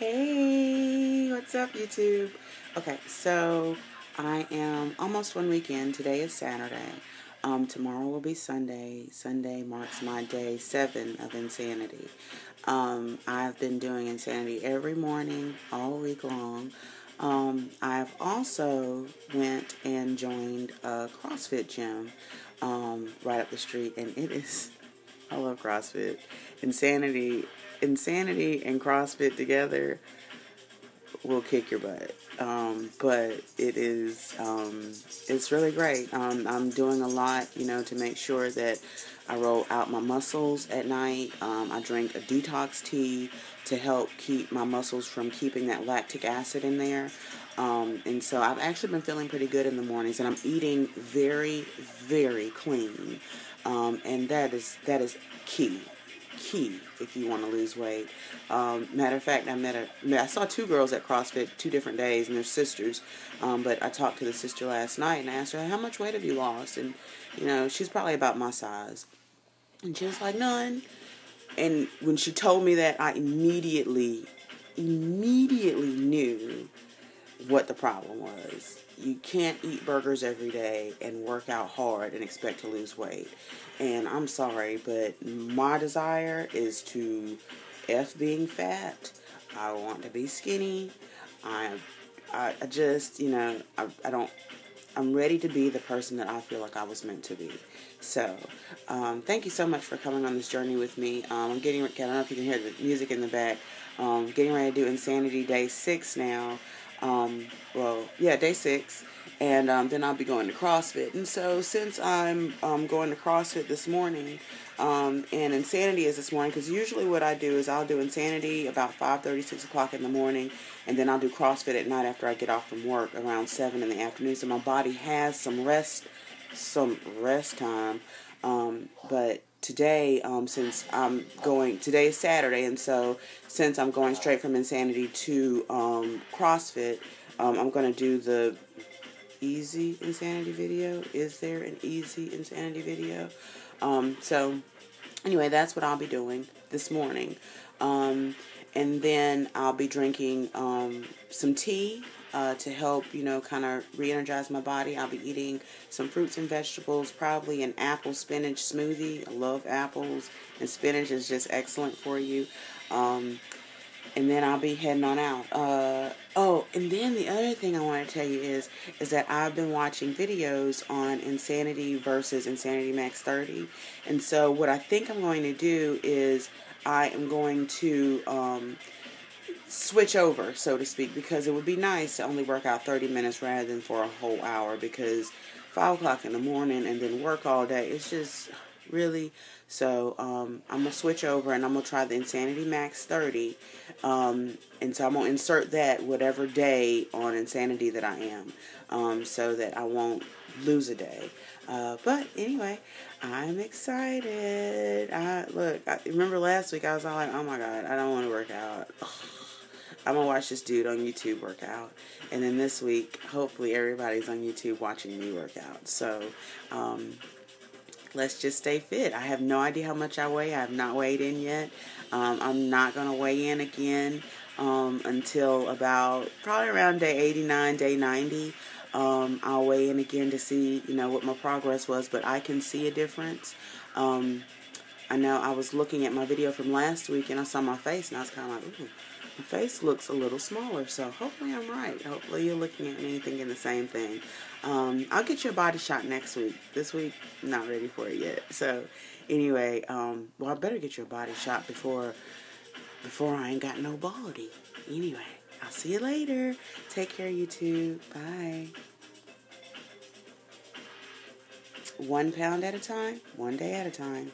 Hey, what's up, YouTube? Okay, so I am almost one weekend. Today is Saturday. Um, tomorrow will be Sunday. Sunday marks my day seven of insanity. Um, I've been doing insanity every morning, all week long. Um, I've also went and joined a CrossFit gym um, right up the street, and it is. I love CrossFit. Insanity insanity and CrossFit together will kick your butt. Um, but it is um, it's really great. Um, I'm doing a lot, you know, to make sure that I roll out my muscles at night. Um, I drink a detox tea to help keep my muscles from keeping that lactic acid in there. Um, and so I've actually been feeling pretty good in the mornings, and I'm eating very, very clean. Um, and that is that is key key if you want to lose weight. Um, matter of fact, I met a, I saw two girls at CrossFit two different days, and they're sisters. Um, but I talked to the sister last night and I asked her, "How much weight have you lost?" And you know, she's probably about my size, and she was like, "None." And when she told me that, I immediately, immediately knew what the problem was. You can't eat burgers every day and work out hard and expect to lose weight. And I'm sorry, but my desire is to F being fat. I want to be skinny. I, I, I just, you know, I, I don't, I'm ready to be the person that I feel like I was meant to be. So, um, thank you so much for coming on this journey with me. Um, I'm getting, I don't know if you can hear the music in the back. Um, getting ready to do Insanity Day 6 now. Yeah, day six, and um, then I'll be going to CrossFit. And so, since I'm um, going to CrossFit this morning, um, and Insanity is this morning, because usually what I do is I'll do Insanity about 5:30, 6 o'clock in the morning, and then I'll do CrossFit at night after I get off from work around 7 in the afternoon. So my body has some rest, some rest time. Um, but today, um, since I'm going, today is Saturday, and so since I'm going straight from Insanity to um, CrossFit, um, I'm going to do the easy Insanity video. Is there an easy Insanity video? Um, so, anyway, that's what I'll be doing this morning. Um, and then I'll be drinking um, some tea uh, to help, you know, kind of re energize my body. I'll be eating some fruits and vegetables, probably an apple spinach smoothie. I love apples, and spinach is just excellent for you. Um, and then I'll be heading on out. Uh, oh, and then the other thing I want to tell you is is that I've been watching videos on Insanity versus Insanity Max 30, and so what I think I'm going to do is I am going to um, switch over, so to speak, because it would be nice to only work out 30 minutes rather than for a whole hour because 5 o'clock in the morning and then work all day, it's just really. So um, I'm going to switch over and I'm going to try the Insanity Max 30. Um, and so I'm going to insert that whatever day on Insanity that I am um, so that I won't lose a day. Uh, but anyway, I'm excited. I, look, I remember last week I was all like, oh my God, I don't want to work out. I'm gonna watch this dude on YouTube work out, and then this week, hopefully, everybody's on YouTube watching me work out. So, um, let's just stay fit. I have no idea how much I weigh. I have not weighed in yet. Um, I'm not gonna weigh in again um, until about probably around day 89, day 90. Um, I'll weigh in again to see, you know, what my progress was, but I can see a difference. Um, I know I was looking at my video from last week and I saw my face and I was kind of like, ooh, my face looks a little smaller, so hopefully I'm right. Hopefully you're looking at me thinking the same thing. Um, I'll get you a body shot next week. This week, not ready for it yet. So, anyway, um, well, I better get you a body shot before before I ain't got no body. Anyway, I'll see you later. Take care, YouTube. Bye. One pound at a time, one day at a time.